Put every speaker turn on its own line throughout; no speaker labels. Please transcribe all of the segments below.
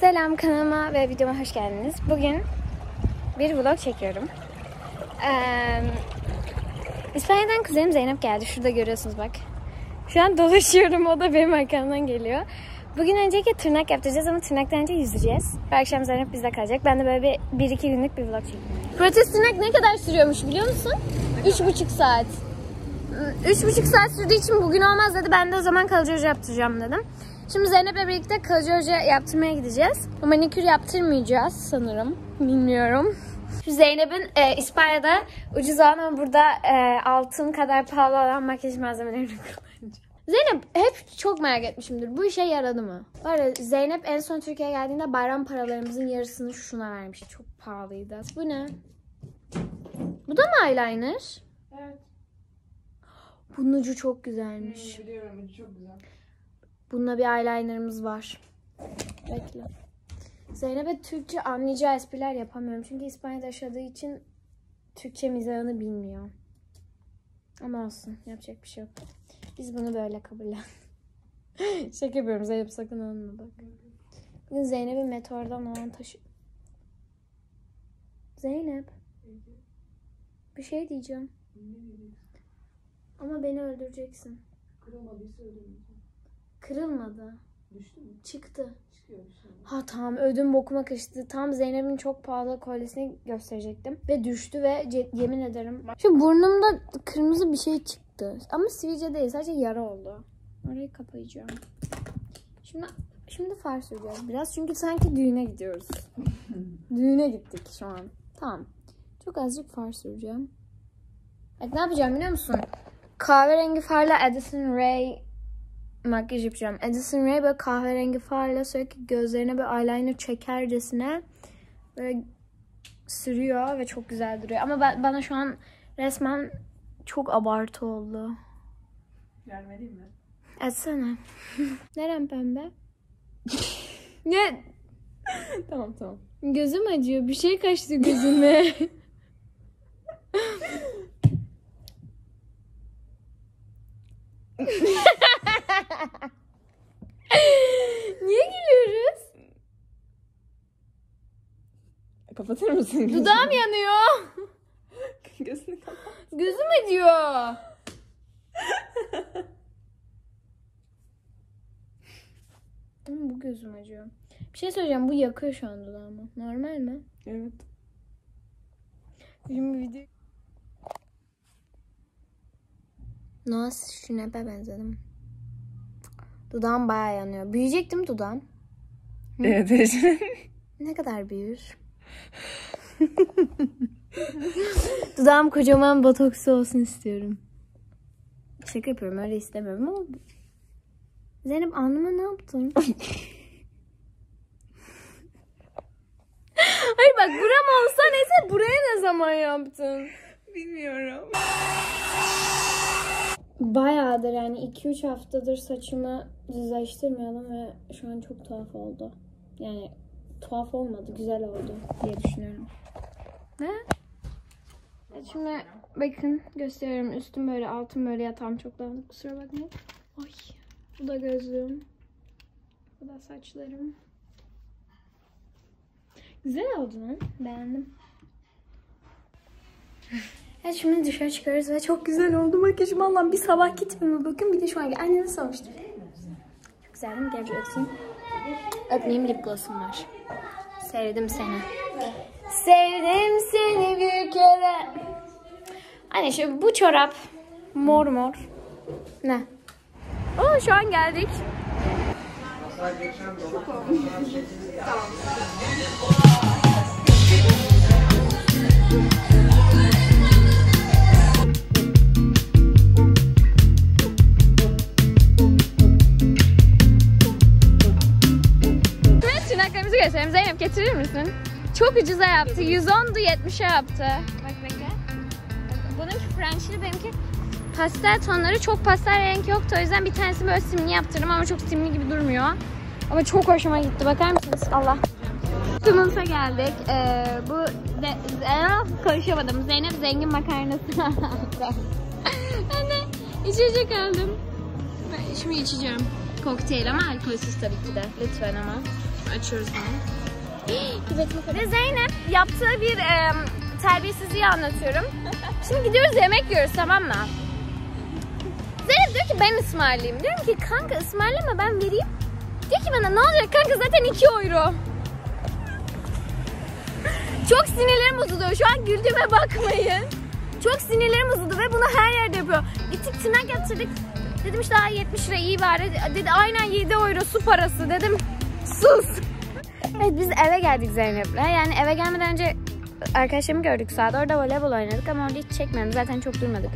Selam kanalıma ve videoma hoş geldiniz. Bugün bir vlog çekiyorum. Ee, İspanya'dan kuzenim Zeynep geldi. Şurada görüyorsunuz bak. Şu an dolaşıyorum. O da benim arkamdan geliyor. Bugün öncelikle tırnak yaptıracağız ama tırnaktan önce yüzeceğiz. Bu akşam Zeynep bizde kalacak. Ben de böyle bir, bir iki günlük bir vlog çekeyim. Protest tırnak ne kadar sürüyormuş biliyor musun? Üç buçuk saat. Üç buçuk saat sürdüğü için bugün olmaz dedi. Ben de o zaman kalıcı yaptıracağım dedim. Şimdi Zeynep'le birlikte kalıcı hoca yaptırmaya gideceğiz. Manikür yaptırmayacağız sanırım. Bilmiyorum. Zeynep'in e, İspanya'da ucuz olan ama burada e, altın kadar pahalı olan makyaj malzemelerini kullanacağım. Zeynep hep çok merak etmişimdir. Bu işe yaradı mı? Var ya Zeynep en son Türkiye'ye geldiğinde bayram paralarımızın yarısını şuna vermişti. Çok pahalıydı. Bu ne? Bu da mı eyeliner?
Evet.
Bunun ucu çok güzelmiş.
Biliyorum ucu çok güzel.
Bununla bir eyelinerımız var. Bekle. Zeynep'e Türkçe anlayacağı espriler yapamıyorum. Çünkü İspanya'da yaşadığı için Türkçe mizahını bilmiyor. Ama olsun. Yapacak bir şey yok. Biz bunu böyle kabullen. Şaka yapıyorum. Zeynep sakın alma bak. Bugün Zeynep'i meteordan olan taşı... Zeynep. Bir şey diyeceğim. Ama beni öldüreceksin.
Kırılmadıysa öldürmeyeceğim.
Kırılmadı.
Düştü mü?
Çıktı.
Çıkıyor şey.
Ha tamam ödüm bokuma kaçtı. Tam Zeynep'in çok pahalı kolyesini gösterecektim. Ve düştü ve yemin ederim. Şu burnumda kırmızı bir şey çıktı. Ama sivilce değil sadece yara oldu. Orayı kapayacağım. Şimdi şimdi far süreceğiz biraz. Çünkü sanki düğüne gidiyoruz. düğüne gittik şu an. Tamam. Çok azıcık far süreceğim. Evet ne yapacağım biliyor musun? Kahverengi farla Addison Rae makyaj yapacağım. Addison Rae böyle kahverengi farla sürekli gözlerine böyle eyeliner çekercesine böyle sürüyor ve çok güzel duruyor. Ama ben, bana şu an resmen çok abartı oldu.
Yardım edeyim mi?
Etsene. Neren pembe? ne?
tamam tamam.
Gözüm acıyor. Bir şey kaçtı gözüme. Niye gülüyoruz?
Kapatır mısın? gözünü?
Dudağım yanıyor.
Gözünü kapat.
Gözüm acıyor. Ama bu gözüm acıyor. Bir şey söyleyeceğim. Bu yakıyor şu an dudağımı. Normal mi?
Evet.
Şimdi video... Nasıl Şunep'e benzedim. Dudağım bayağı yanıyor. Büyüyecek değil mi dudağım?
Evet Ece.
Ne kadar büyür? Dudağım kocaman botokslu olsun istiyorum. Şaka yapıyorum öyle istemiyorum ama Zeynep alnıma ne yaptın? Hayır bak buram olsa neyse buraya ne zaman yaptın?
Bilmiyorum.
Bayağıdır yani 2-3 haftadır saçımı düzleştirmiyordum ve şu an çok tuhaf oldu. Yani tuhaf olmadı, güzel oldu diye düşünüyorum. Ne? Şimdi bakın gösteriyorum. Üstüm böyle, altım böyle yatağım çok dağınık. Kusura bakmayın. Ay, bu da gözlüğüm. Bu da saçlarım. Güzel oldu lan. Beğendim. Evet şimdi dışarı çıkıyoruz ve çok güzel oldu makyajım. Allah'ım bir sabah gitmeme bakın. Bir de şu an anne nasıl olmuştu? Çok güzel değil mi? Gel bir öpeyim. Öpmeyeyim lip gloss'um var. Sevdim seni. Sevdim seni bir kere. Anne şu bu çorap mor mor. Ne? Oo şu an geldik. Çok ucuza yaptı. 110'du 70'e yaptı. Bak bekle. Bununki French'li benimki pastel tonları çok pastel renk yoktu. O yüzden bir tanesi böyle simli yaptırdım ama çok simli gibi durmuyor. Ama çok hoşuma gitti. Bakar mısınız? Allah. Tunus'a geldik. Ee, bu de, konuşamadım. Zeynep zengin makarnası aldı. Anne içecek aldım. Ben şimdi içeceğim. kokteyl ama alkolsüz tabii ki de. Lütfen ama.
Açıyoruz bunu.
Ve Zeynep yaptığı bir e, terbiyesizliği anlatıyorum. Şimdi gidiyoruz yemek yiyoruz tamam mı? Zeynep diyor ki ben ısmarlayayım. Diyorum ki kanka ısmarlama ben vereyim. Diyor ki bana ne olacak kanka zaten 2 euro. Çok sinirlerim bozuluyor. Şu an güldüğüme bakmayın. Çok sinirlerim bozuldu ve bunu her yerde yapıyor. Gittik tırnak yaptırdık. Dedim işte daha 70 lira iyi bari. Dedi aynen 7 euro su parası. Dedim sus. Evet biz eve geldik Zeynep'le. Yani eve gelmeden önce arkadaşlarımı gördük sahada. Orada voleybol oynadık ama orada hiç çekmedim. Zaten çok durmadık.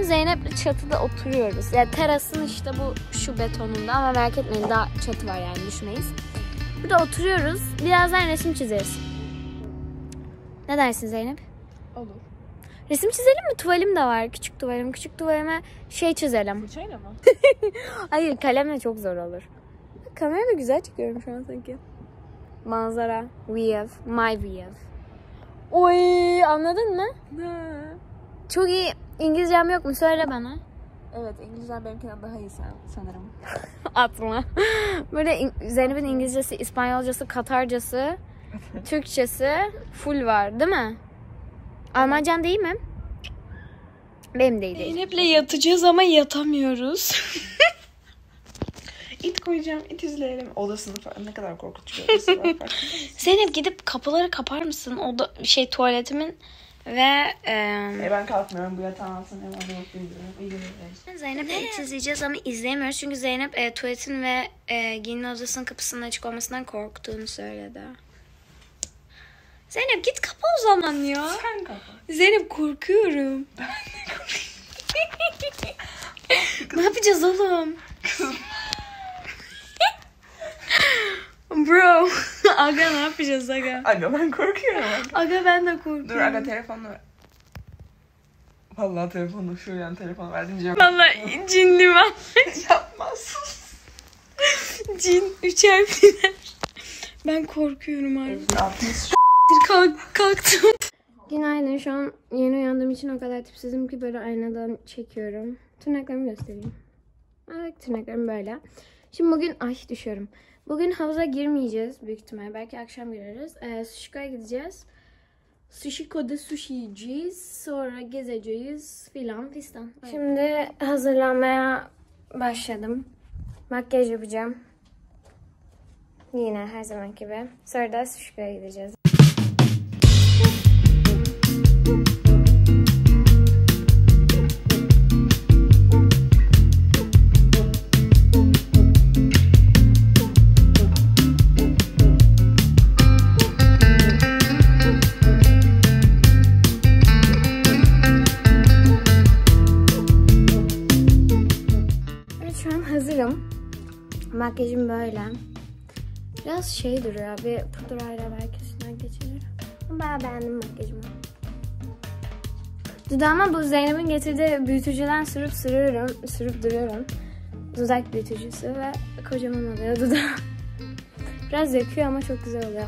Zeynep'le çatıda oturuyoruz. Yani terasın işte bu şu betonunda ama merak etmeyin daha çatı var yani düşmeyiz. Burada oturuyoruz. Birazdan resim çizeriz. Ne dersin Zeynep?
Olur.
Resim çizelim mi? Tuvalim de var. Küçük tuvalim. Küçük tuvalime şey çizelim.
Fırçayla mı?
Hayır kalemle çok zor olur. Kamera da güzel çıkıyorum şu an sanki. Manzara. View. My view. Oy anladın mı?
Ne?
Çok iyi İngilizcem yok mu? Söyle bana.
Evet İngilizcem benimkinden daha iyi sanırım.
Atma. Böyle Zeynep'in İngilizcesi, İspanyolcası, Katarcası, Türkçesi full var değil mi? Almancan değil mi? Benim değil değil.
Zeynep'le yatacağız ama yatamıyoruz. koyacağım, it izleyelim. Odasını falan ne kadar korkutucu odası var?
Zeynep gidip kapıları kapar mısın? O da şey tuvaletimin ve
E ben kalkmıyorum bu yatağın altına hemen günler.
Zeynep'le iç izleyeceğiz ama izleyemiyoruz çünkü Zeynep e, tuvaletin ve e, giyinme odasının kapısının açık olmasından korktuğunu söyledi. Zeynep git kapa o zaman ya.
Sen kapat.
Zeynep korkuyorum. ne yapacağız oğlum? Aga ne yapacağız aga?
Aga ben korkuyorum. Aga.
Aga ben de korkuyorum.
Dur aga telefonunu ver. Vallahi telefonu şu yan telefonu verdim cevap.
Vallahi cinli var.
Yapma sus.
Cin üç harfliler. Ben korkuyorum artık.
60
Kalk, kalktım. Günaydın. Şu an yeni uyandığım için o kadar tipsizim ki böyle aynadan çekiyorum. Tırnaklarımı göstereyim. Evet tırnaklarım böyle. Şimdi bugün ay düşüyorum. Bugün havuza girmeyeceğiz büyük ihtimal. Belki akşam gireriz. Ee, Sushiko'ya gideceğiz. Sushiko'da sushi yiyeceğiz. Sonra gezeceğiz filan fistan. Şimdi hazırlanmaya başladım. Makyaj yapacağım. Yine her zaman gibi. Sonra da Sushiko'ya gideceğiz. Evet şu an hazırım. Makyajım böyle. Biraz şey duruyor. Bir pudrayla belki üstünden geçirir. Ama bayağı beğendim makyajımı. Dudağıma bu Zeynep'in getirdiği büyütücüden sürüp sürüyorum. Sürüp duruyorum. Dudak büyütücüsü ve kocaman oluyor dudağım. Biraz yakıyor ama çok güzel oluyor.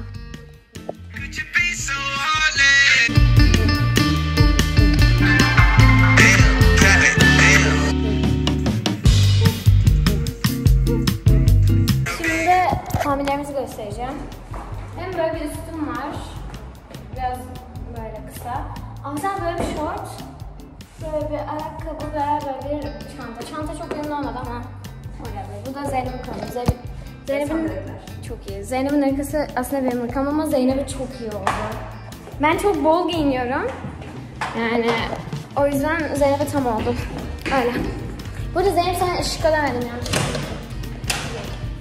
Alttan böyle bir şort. Böyle bir ayakkabı ve böyle bir çanta. Çanta çok memnun olmadı ama öyle böyle. Bu da Zeynep'in kombini. Zeynep, Zeynep'in çok iyi. Zeynep'in arkası aslında benim arkam ama Zeynep'e çok iyi oldu. Ben çok bol giyiniyorum. Yani o yüzden Zeynep'e tam oldu. Öyle. Bu arada Zeynep sen ışık demedin yanlış.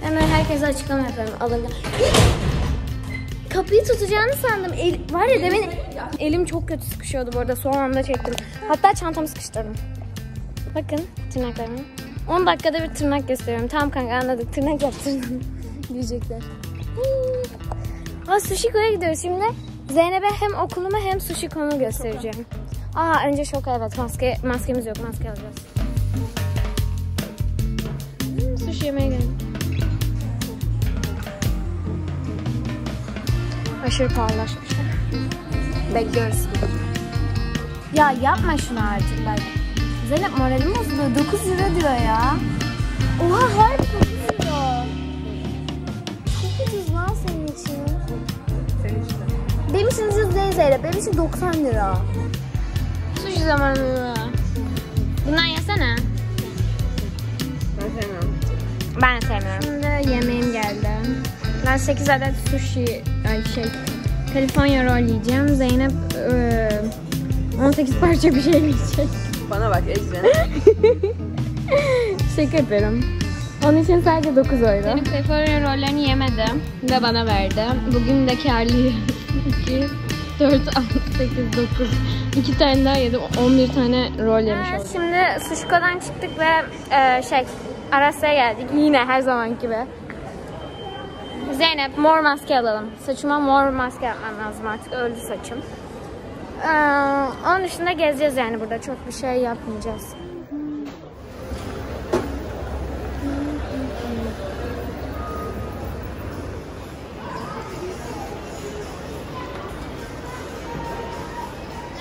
Hemen herkese açıklama yapıyorum alınca. Kapıyı tutacağını sandım. El, var ya demin elim çok kötü sıkışıyordu bu arada. Son anda çektim. Hatta çantamı sıkıştırdım. Bakın tırnaklarımı. 10 dakikada bir tırnak gösteriyorum. Tamam kanka anladık. Tırnak yaptırdım. Diyecekler. Aa Sushiko'ya gidiyoruz şimdi. Zeynep'e hem okulumu hem Sushiko'mu göstereceğim. Aa önce şok evet maske maskemiz yok maske alacağız. Hmm, sushi yemeye geldim. Aşırı pahalılaşmış. Bekliyoruz. Ya yapma şunu artık bak. Zeynep moralim bozuluyor. 9 lira diyor ya. Oha her 9 lira. Çok ucuz lan senin için. Senin için Benim için ucuz değil Zeynep. Benim için 90 lira. Suç zamanı. Bundan yesene.
Ben sevmiyorum.
Ben sevmiyorum. Şimdi yemeğim geldi. Ben 8 adet sushi, ay şey, California roll yiyeceğim. Zeynep eee, 18 parça bir şey yiyecek.
Bana bak Ecrin.
Şaka yapıyorum. Onun için sadece 9 euro. Zeynep California rollerini yemedi ve bana verdi. Bugün de karlıyım. 2, 4, 6, 8, 9. 2 tane daha yedim. 11 tane rol yemiş oldum. Şimdi Sushiko'dan çıktık ve e, şey Arasya'ya geldik. Yine her zaman gibi. Zeynep mor maske alalım. Saçıma mor maske yapmam lazım artık. Öldü saçım. Ee, onun dışında gezeceğiz yani burada. Çok bir şey yapmayacağız.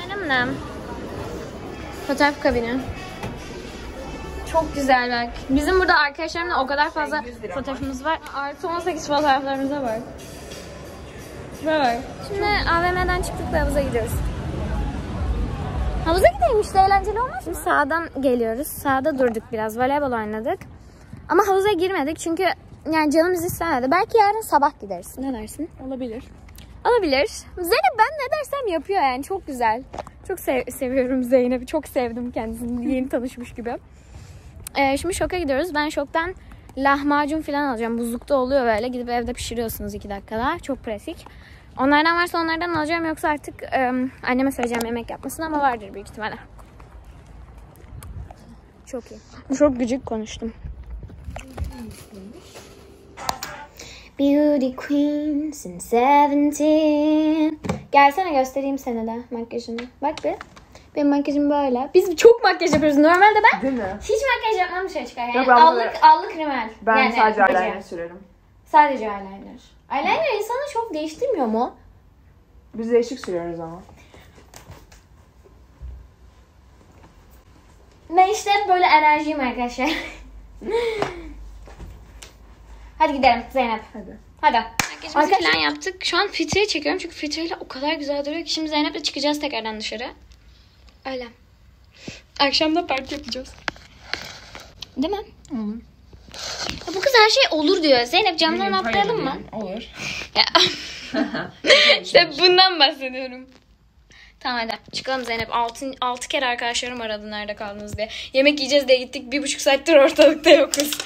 Hanımla. Fotoğraf kabini. Çok güzel bak. Bizim burada arkadaşlarımla o kadar fazla
100 lira
fotoğrafımız var. Artı 18 fotoğraflarımıza var. Şuraya bak. Şimdi AVM'den çıktık ve havuza gidiyoruz. Havuza gidelim işte eğlenceli olmaz mı? Şimdi sağdan geliyoruz. Sağda durduk biraz. Voleybol oynadık. Ama havuza girmedik çünkü yani canımız istemedi. Belki yarın sabah gideriz. Ne dersin?
Olabilir.
Olabilir. Zeynep ben ne dersem yapıyor yani çok güzel. Çok sev- seviyorum Zeynep'i. Çok sevdim kendisini. Yeni tanışmış gibi. Ee, şimdi şoka gidiyoruz. Ben şoktan lahmacun falan alacağım. Buzlukta oluyor böyle. Gidip evde pişiriyorsunuz iki dakikada. Çok pratik. Onlardan varsa onlardan alacağım. Yoksa artık e, anneme söyleyeceğim yemek yapmasını ama vardır büyük ihtimalle. Çok iyi. Çok gıcık konuştum. Beauty queens in 17. Gelsene göstereyim sana da makyajını. Bak bir. Benim makyajım böyle. Biz çok makyaj yapıyoruz. Normalde ben
Değil mi?
hiç makyaj yapmam dışarı çıkar. Yani
Yok, ben
allık,
böyle-
allık rimel.
Ben
yani,
sadece
makyaj.
eyeliner sürerim.
Sadece eyeliner. Eyeliner insanı çok değiştirmiyor mu?
Biz değişik sürüyoruz ama.
Ben işte hep böyle enerjiyim arkadaşlar. Hadi gidelim Zeynep.
Hadi.
Hadi. Makyajımızı falan yaptık. Şu an filtreyi çekiyorum çünkü filtreyle o kadar güzel duruyor ki şimdi Zeynep'le çıkacağız tekrardan dışarı. Öyle. Akşam da parti yapacağız. Değil mi?
Olur.
Ya bu kız her şey olur diyor. Zeynep camdan atlayalım mı?
Olur.
Ya. işte bundan bahsediyorum. Tamam hadi çıkalım Zeynep. Altı, altı kere arkadaşlarım aradı nerede kaldınız diye. Yemek yiyeceğiz diye gittik. Bir buçuk saattir ortalıkta yokuz.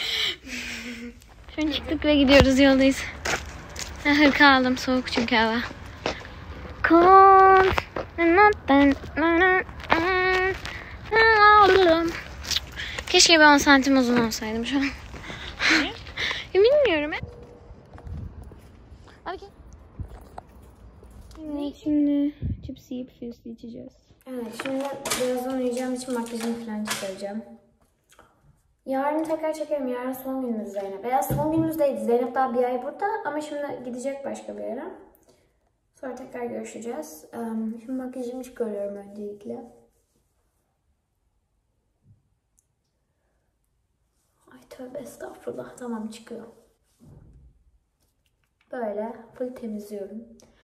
Şu an çıktık ve gidiyoruz yoldayız. Ha, Hırka aldım soğuk çünkü hava. Kon. Keşke bir 10 santim uzun olsaydım şu an. Bilmiyorum. Hadi gel. Evet şimdi cips yiyip fiyoslu içeceğiz. Evet şimdi birazdan uyuyacağım için makyajımı falan çıkaracağım. Yarın tekrar çekerim. Yarın son günümüz Zeynep. Veya son günümüz değil. Zeynep daha bir ay burada ama şimdi gidecek başka bir yere. Sonra tekrar görüşeceğiz. Şimdi makyajımı çıkarıyorum öncelikle. Tövbe estağfurullah. Tamam çıkıyor. Böyle full temizliyorum.